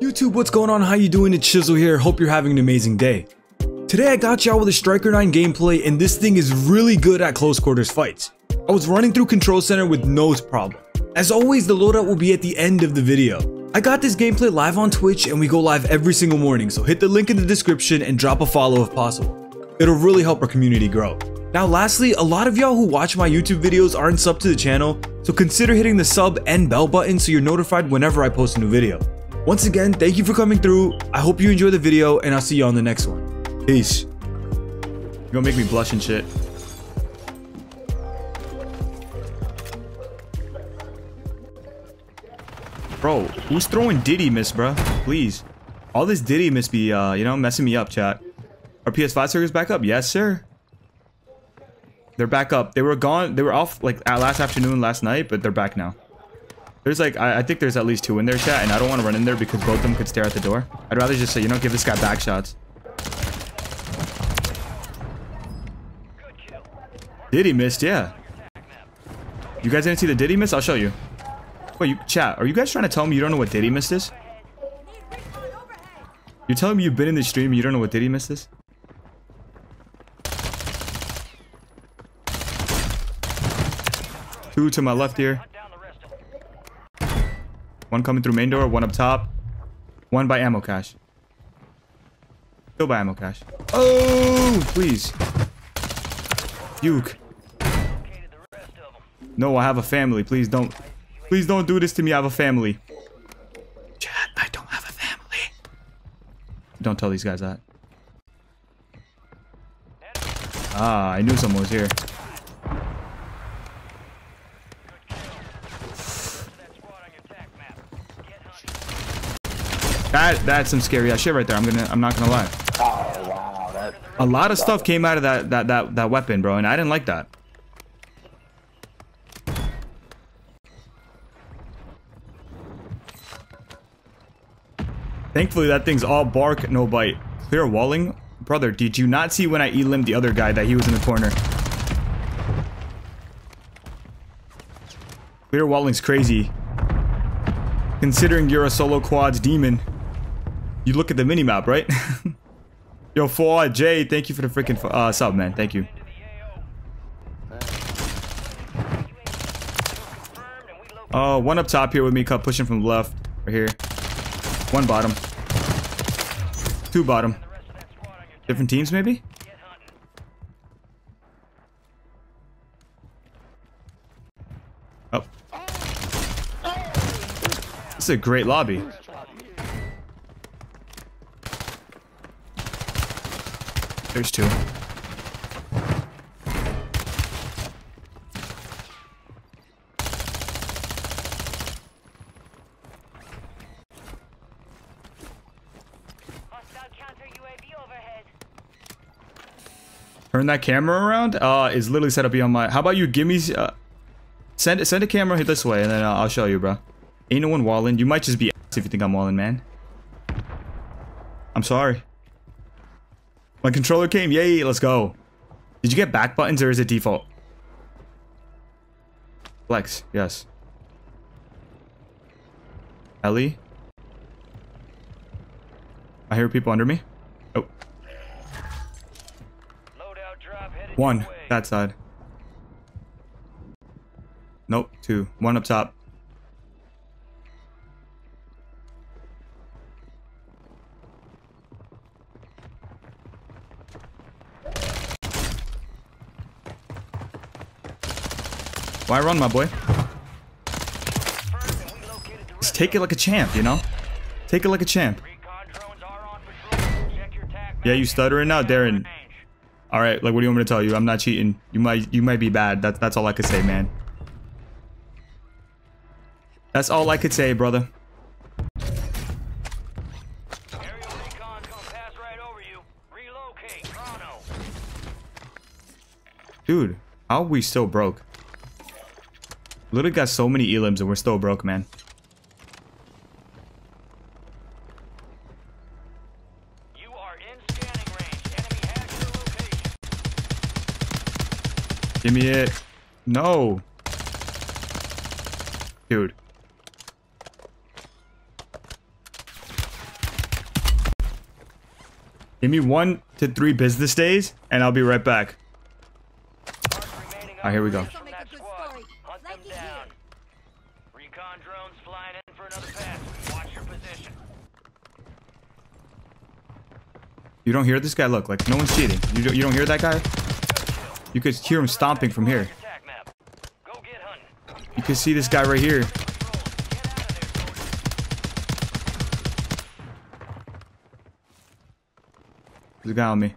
YouTube, what's going on? How you doing? It's Shizzle here. Hope you're having an amazing day. Today I got y'all with a Striker 9 gameplay and this thing is really good at close quarters fights. I was running through Control Center with no problem. As always, the loadout will be at the end of the video. I got this gameplay live on Twitch and we go live every single morning, so hit the link in the description and drop a follow if possible. It'll really help our community grow. Now lastly, a lot of y'all who watch my YouTube videos aren't sub to the channel, so consider hitting the sub and bell button so you're notified whenever I post a new video. Once again, thank you for coming through, I hope you enjoy the video, and I'll see you on the next one. Peace. You're gonna make me blush and shit. Bro, who's throwing Diddy miss, bro? Please. All this Diddy miss be, uh, you know, messing me up, chat. Are PS5 servers back up? Yes, sir. They're back up. They were gone. They were off like last afternoon, last night, but they're back now. There's like, I, I, think there's at least two in there, chat, and I don't want to run in there because both of them could stare at the door. I'd rather just say, you know, give this guy back shots. Diddy missed, yeah. You guys didn't see the Diddy miss? I'll show you. Wait, you, chat, are you guys trying to tell me you don't know what Diddy missed is? You're telling me you've been in the stream and you don't know what Diddy missed is? Two to my left here. One coming through main door, one up top. One by ammo cache. Still by ammo cache. Oh, please. Duke. No, I have a family. Please don't. Please don't do this to me. I have a family. Chad, I don't have a family. Don't tell these guys that. Ah, I knew someone was here. That that's some scary ass shit right there. I'm gonna I'm not gonna lie. A lot of stuff came out of that that that that weapon, bro, and I didn't like that. Thankfully, that thing's all bark, no bite. Clear walling? Brother, did you not see when I elim the other guy that he was in the corner? Clear walling's crazy. Considering you're a solo quads demon you look at the minimap, right? Yo, 4 Jay, thank you for the freaking uh, sub, man. Thank you. Oh, one up top here with me, cut pushing from the left. Right here. One bottom. Two bottom. Different teams, maybe? Oh. This is a great lobby. There's two. Turn that camera around? Uh, is literally set up beyond my... How about you give me... Uh, send, send a camera this way and then uh, I'll show you, bro. Ain't no one walling. You might just be if you think I'm walling, man. I'm sorry. My controller came. Yay, let's go. Did you get back buttons or is it default? Flex, yes. Ellie? I hear people under me. Oh. One, that side. Nope, two. One up top. Why run, my boy? Just take it like a champ, you know? Take it like a champ. Yeah, you stuttering now, Darren. All right, like what do you want me to tell you? I'm not cheating. You might you might be bad. That's that's all I could say, man. That's all I could say, brother. Dude, how are we still broke? Literally got so many elims and we're still broke, man. You are in scanning range. Enemy has your location. Give me it. No. Dude. Give me one to three business days, and I'll be right back. Alright, here we go. You don't hear this guy? Look, like, no one's cheating. You don't, you don't hear that guy? You could hear him stomping from here. You can see this guy right here. There's a guy on me.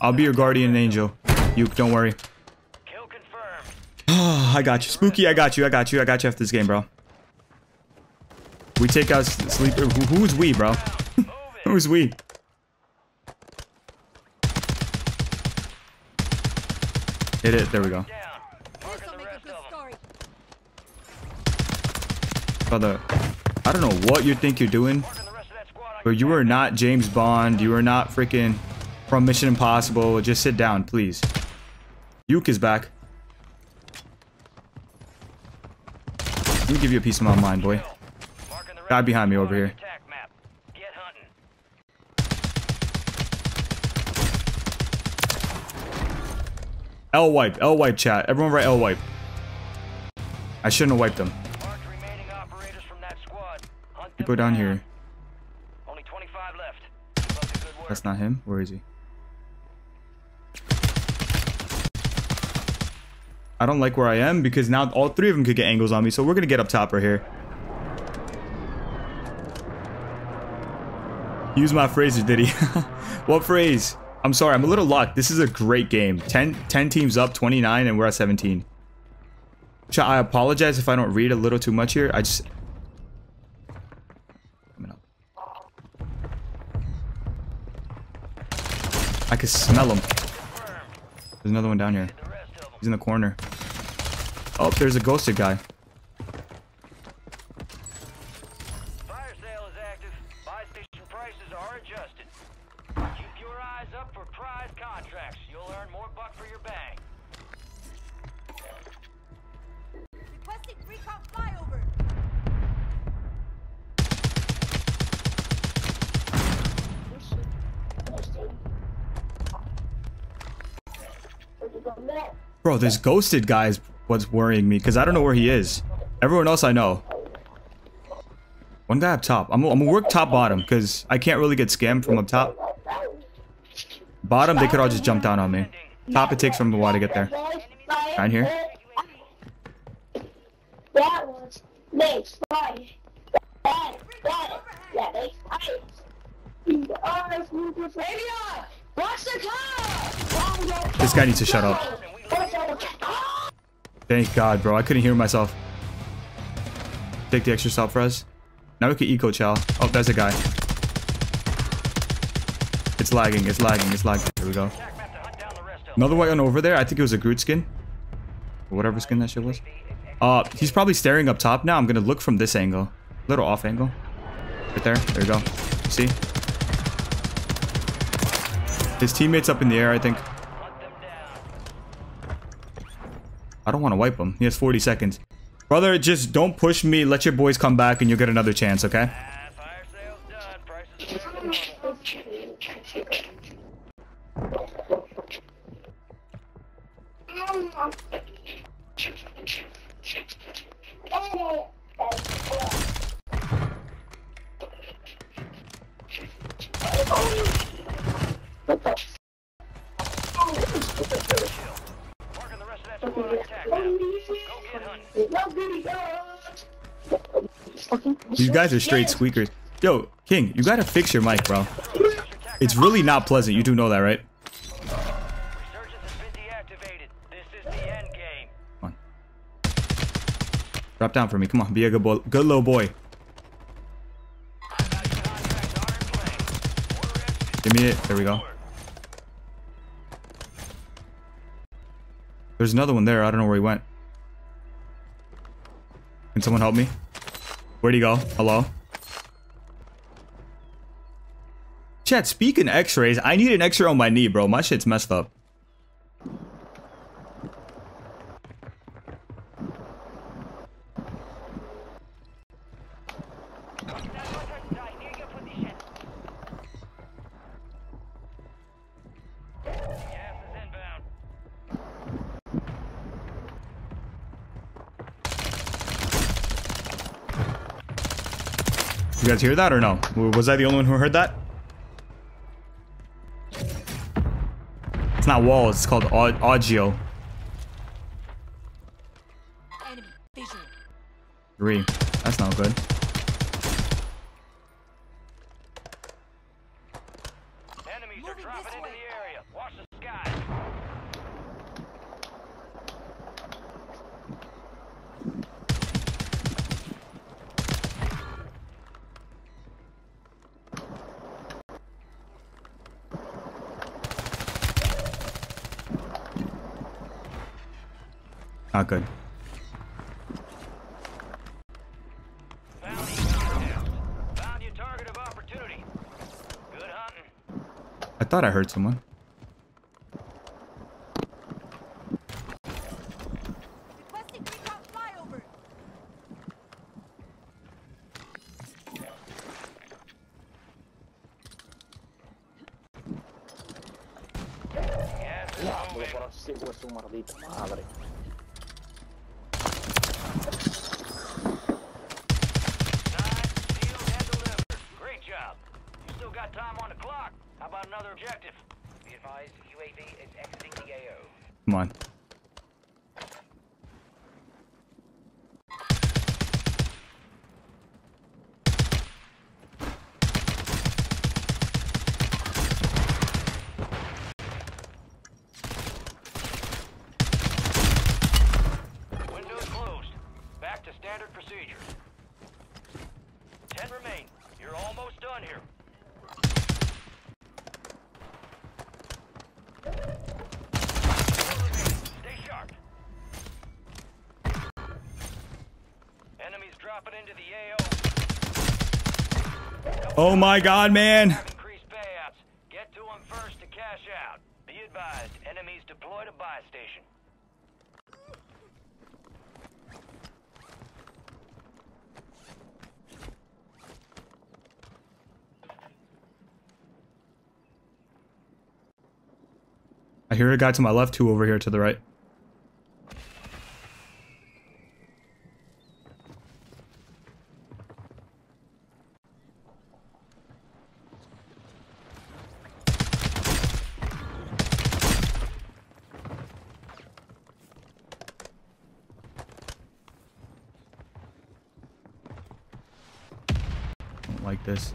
I'll be your guardian angel. You don't worry. I got you. Spooky, I got you. I got you. I got you after this game, bro. We take out s- sleeper. Who's we, bro? Who's we? Hit it. There we go. Brother, I don't know what you think you're doing, but you are not James Bond. You are not freaking from Mission Impossible. Just sit down, please. Yuke is back. Let me give you a piece of my mind, boy. Guy behind me over here. L wipe. L wipe chat. Everyone write L wipe. I shouldn't have wiped them. People down here. Only 25 left. Keep up the good work. That's not him. Where is he? I don't like where I am because now all three of them could get angles on me. So we're going to get up top right here. Use my phrases, did he? what phrase? I'm sorry. I'm a little locked. This is a great game. 10, 10 teams up, 29, and we're at 17. Ch- I apologize if I don't read a little too much here. I just... I can smell him. There's another one down here. He's in the corner. Oh, there's a ghosted guy. Fire sale is active. Buy station prices are adjusted. Keep your eyes up for prize contracts. You'll earn more buck for your bang. Requesting recon flyover. Bro, this ghosted guy is what's worrying me because I don't know where he is. Everyone else I know. One guy up top. I'm, gonna work top bottom because I can't really get scammed from up top. Bottom, they could all just jump down on me. Top, it takes from a while to get there. Down here. This guy needs to shut up. Thank God, bro. I couldn't hear myself. Take the extra stop for us. Now we can eco chow. Oh, there's a guy. It's lagging. It's lagging. It's lagging. Here we go. To. Another one over there. I think it was a Groot skin. Whatever skin that shit was. Uh, he's probably staring up top now. I'm gonna look from this angle. Little off angle. Right there. There you go. See? His teammate's up in the air, I think. I don't want to wipe him. He has 40 seconds. Brother, just don't push me. Let your boys come back and you'll get another chance, okay? These guys are straight squeakers. Yo, King, you gotta fix your mic, bro. It's really not pleasant. You do know that, right? Resurgence has been deactivated. This is the end game. Come on. Drop down for me. Come on, be a good, boy, good little boy. Contracts are in play. Order executed. Give me it. There we go. There's another one there. I don't know where he went. Can someone help me? Where'd he go? Hello? Chat, speaking x-rays, I need an x-ray on my knee, bro. My shit's messed up. You guys hear that or no? Was I the only one who heard that? It's not walls, it's called au- audio. Three. That's not good. Enemies are Moving dropping this into way. the area. Watch the skies. Not good. Bounty hunter down. Found your target of opportunity. Good. I thought I heard someone. Por madre. Signed, sealed, and delivered. Great job. You still got time on the clock. How about another objective? Be advised, UAV is exiting the AO. Come on. Windows closed. Back to standard procedure. Ten remain. You're almost done here. Four remain. Stay sharp. Enemies dropping into the AO. Oh my god, man. Have increased payouts. Get to them first to cash out. Be advised, enemies Oh deployed a buy station. I hear a guy to my left, two over here to the right. Don't like this.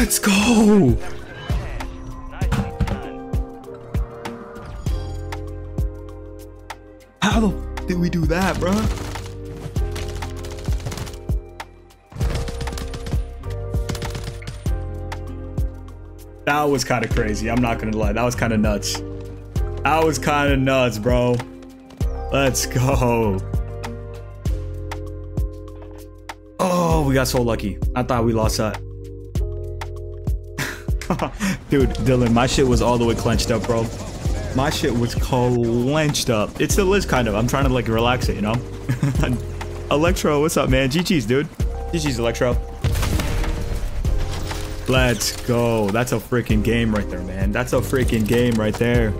Let's go! How did we do that, bruh? That was kind of crazy. I'm not gonna lie. That was kind of nuts. That was kind of nuts, bro. Let's go. Oh, we got so lucky. I thought we lost that. Dude, Dylan, my shit was all the way clenched up, bro. My shit was clenched up. It still is kind of. I'm trying to like relax it, you know? Electro, what's up, man? GG's, dude. GG's, Electro. Let's go. That's a freaking game right there, man. That's a freaking game right there.